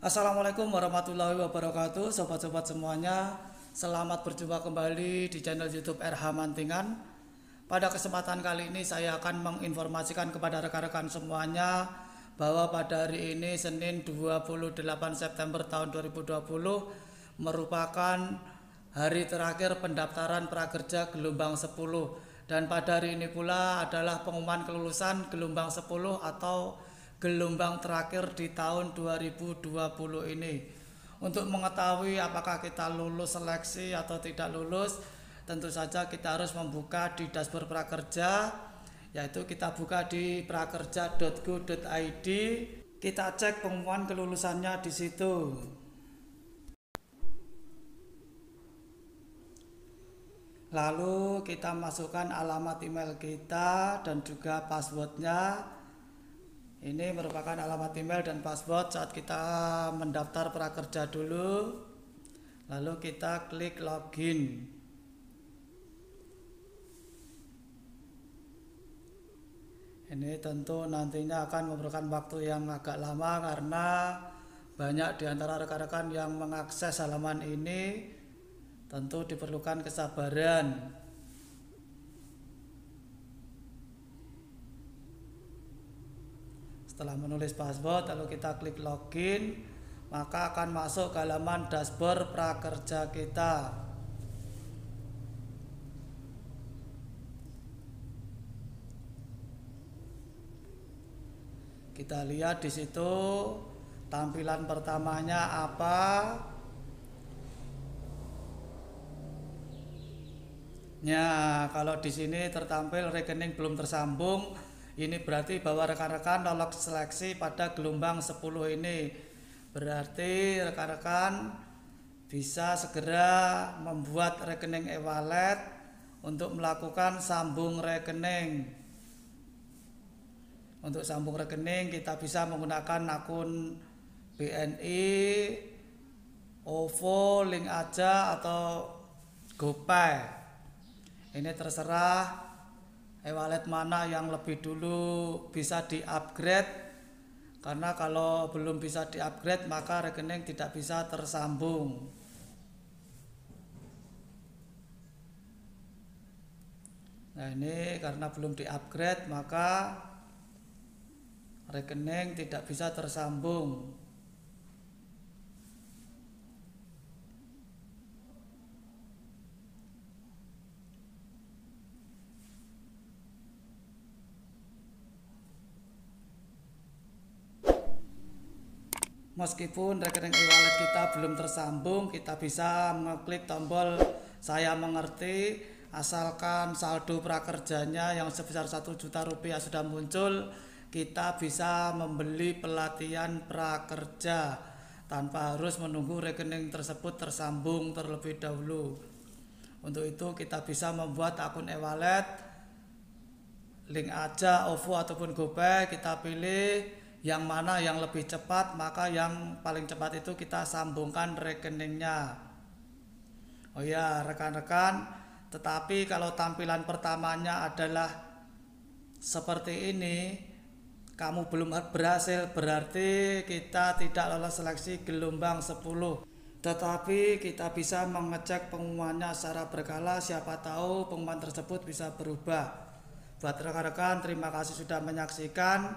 Assalamualaikum warahmatullahi wabarakatuh Sobat-sobat semuanya. Selamat berjumpa kembali di channel youtube RH Mantingan. Pada kesempatan kali ini saya akan menginformasikan kepada rekan-rekan semuanya Bahwa pada hari ini Senin 28 September tahun 2020 Merupakan hari terakhir pendaftaran prakerja gelombang 10 Dan pada hari ini pula adalah pengumuman kelulusan gelombang 10 atau gelombang terakhir di tahun 2020 ini. Untuk mengetahui apakah kita lulus seleksi atau tidak lulus, tentu saja kita harus membuka di dashboard prakerja, yaitu kita buka di prakerja.go.id. Kita cek pengumuman kelulusannya di situ. Lalu kita masukkan alamat email kita dan juga passwordnya ini merupakan alamat email dan password saat kita mendaftar prakerja dulu. Lalu kita klik login. Ini tentu nantinya akan memerlukan waktu yang agak lama karena banyak di antara rekan-rekan yang mengakses halaman ini tentu diperlukan kesabaran. Setelah menulis password lalu kita klik login, maka akan masuk ke halaman dashboard prakerja kita. Kita lihat di situ tampilan pertamanya apa. Ya, kalau di sini tertampil rekening belum tersambung, ini berarti bahwa rekan-rekan lolos seleksi pada gelombang 10 ini. Berarti rekan-rekan bisa segera membuat rekening e-wallet untuk melakukan sambung rekening. Untuk sambung rekening kita bisa menggunakan akun BNI, OVO, link aja atau GoPay. Ini terserah e-wallet mana yang lebih dulu bisa di-upgrade karena kalau belum bisa di-upgrade maka rekening tidak bisa tersambung. Nah, ini karena belum di-upgrade maka rekening tidak bisa tersambung. Meskipun rekening e-wallet kita belum tersambung, kita bisa mengklik tombol saya mengerti asalkan saldo prakerjanya yang sebesar 1 juta rupiah sudah muncul, kita bisa membeli pelatihan prakerja tanpa harus menunggu rekening tersebut tersambung terlebih dahulu. Untuk itu kita bisa membuat akun e-wallet link aja OVO ataupun GoPay kita pilih yang mana yang lebih cepat maka yang paling cepat itu kita sambungkan rekeningnya. Oh ya rekan-rekan tetapi kalau tampilan pertamanya adalah seperti ini kamu belum berhasil berarti kita tidak lolos seleksi gelombang 10 tetapi kita bisa mengecek pengumumannya secara berkala siapa tahu pengumuman tersebut bisa berubah. Buat rekan-rekan terima kasih sudah menyaksikan